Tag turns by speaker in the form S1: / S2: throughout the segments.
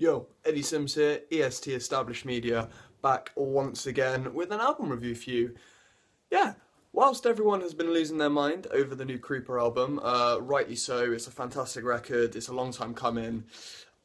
S1: Yo, Eddie Sims here, EST Established Media, back once again with an album review for you. Yeah, whilst everyone has been losing their mind over the new Creeper album, uh, rightly so, it's a fantastic record, it's a long time coming.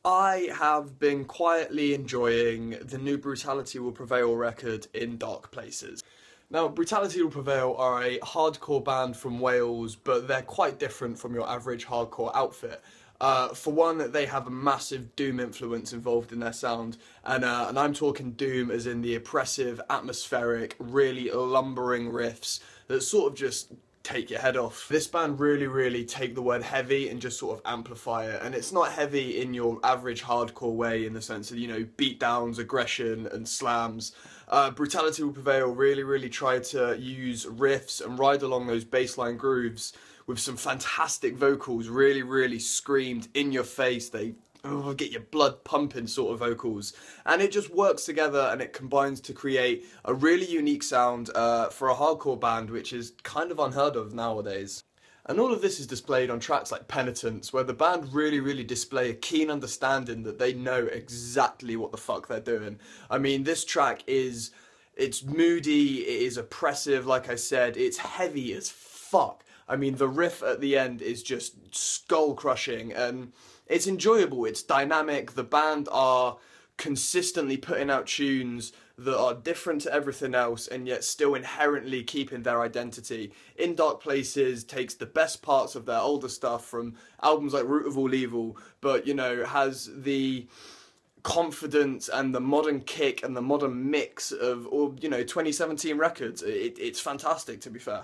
S1: I have been quietly enjoying the new Brutality Will Prevail record in Dark Places. Now, Brutality Will Prevail are a hardcore band from Wales, but they're quite different from your average hardcore outfit. Uh, for one, they have a massive Doom influence involved in their sound, and uh, and I'm talking Doom as in the oppressive, atmospheric, really lumbering riffs that sort of just take your head off. This band really, really take the word heavy and just sort of amplify it. And it's not heavy in your average hardcore way in the sense of, you know, beatdowns, aggression, and slams. Uh, Brutality Will Prevail really, really try to use riffs and ride along those bassline grooves with some fantastic vocals, really, really screamed in your face. They oh, get your blood pumping sort of vocals. And it just works together and it combines to create a really unique sound uh, for a hardcore band, which is kind of unheard of nowadays. And all of this is displayed on tracks like Penitence, where the band really, really display a keen understanding that they know exactly what the fuck they're doing. I mean, this track is, it's moody, it is oppressive, like I said, it's heavy as fuck. I mean, the riff at the end is just skull crushing and it's enjoyable, it's dynamic. The band are consistently putting out tunes that are different to everything else and yet still inherently keeping their identity. In Dark Places takes the best parts of their older stuff from albums like Root of All Evil, but you know, has the confidence and the modern kick and the modern mix of all you know 2017 records. It, it's fantastic to be fair.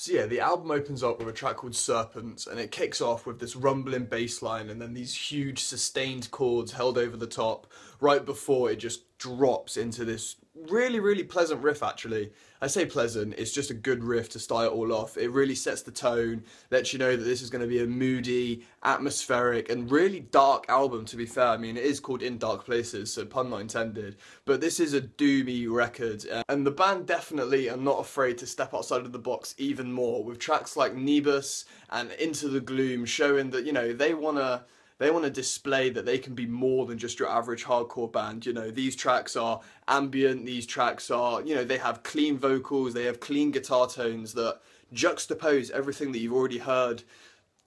S1: So yeah, the album opens up with a track called Serpents, and it kicks off with this rumbling bass line and then these huge sustained chords held over the top right before it just drops into this really, really pleasant riff actually. I say pleasant, it's just a good riff to start it all off. It really sets the tone, lets you know that this is going to be a moody, atmospheric, and really dark album to be fair. I mean, it is called In Dark Places, so pun not intended. But this is a doomy record, uh, and the band definitely are not afraid to step outside of the box even more, with tracks like Nebus and Into the Gloom showing that, you know, they want to they want to display that they can be more than just your average hardcore band. You know, these tracks are ambient, these tracks are, you know, they have clean vocals, they have clean guitar tones that juxtapose everything that you've already heard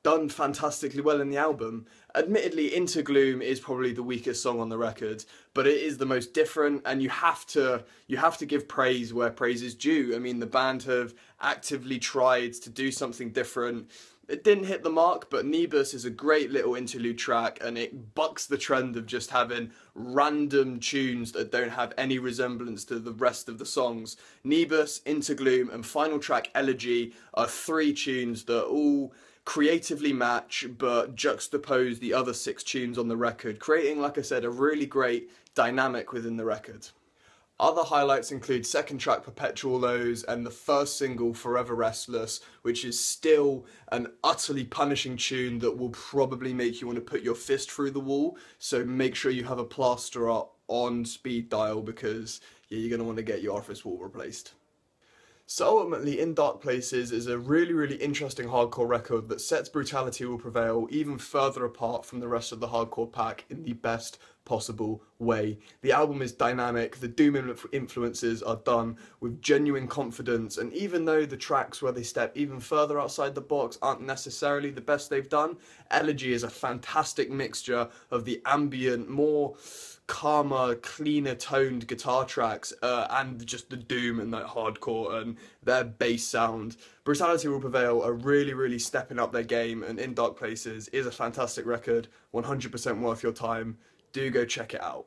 S1: done fantastically well in the album. Admittedly, Into Gloom is probably the weakest song on the record, but it is the most different and you have to you have to give praise where praise is due. I mean, the band have actively tried to do something different it didn't hit the mark, but Nebus is a great little interlude track and it bucks the trend of just having random tunes that don't have any resemblance to the rest of the songs. Nebus, Intergloom and final track Elegy are three tunes that all creatively match but juxtapose the other six tunes on the record, creating, like I said, a really great dynamic within the record. Other highlights include second track Perpetual Lows and the first single Forever Restless, which is still an utterly punishing tune that will probably make you want to put your fist through the wall. So make sure you have a plaster up on speed dial because yeah, you're going to want to get your office wall replaced. So ultimately, In Dark Places is a really, really interesting hardcore record that sets Brutality Will Prevail even further apart from the rest of the hardcore pack in the best possible way. The album is dynamic, the Doom influences are done with genuine confidence, and even though the tracks where they step even further outside the box aren't necessarily the best they've done, Elegy is a fantastic mixture of the ambient, more calmer, cleaner toned guitar tracks uh, and just the doom and that hardcore and their bass sound. Brutality Will Prevail are really, really stepping up their game and In Dark Places is a fantastic record, 100% worth your time. Do go check it out.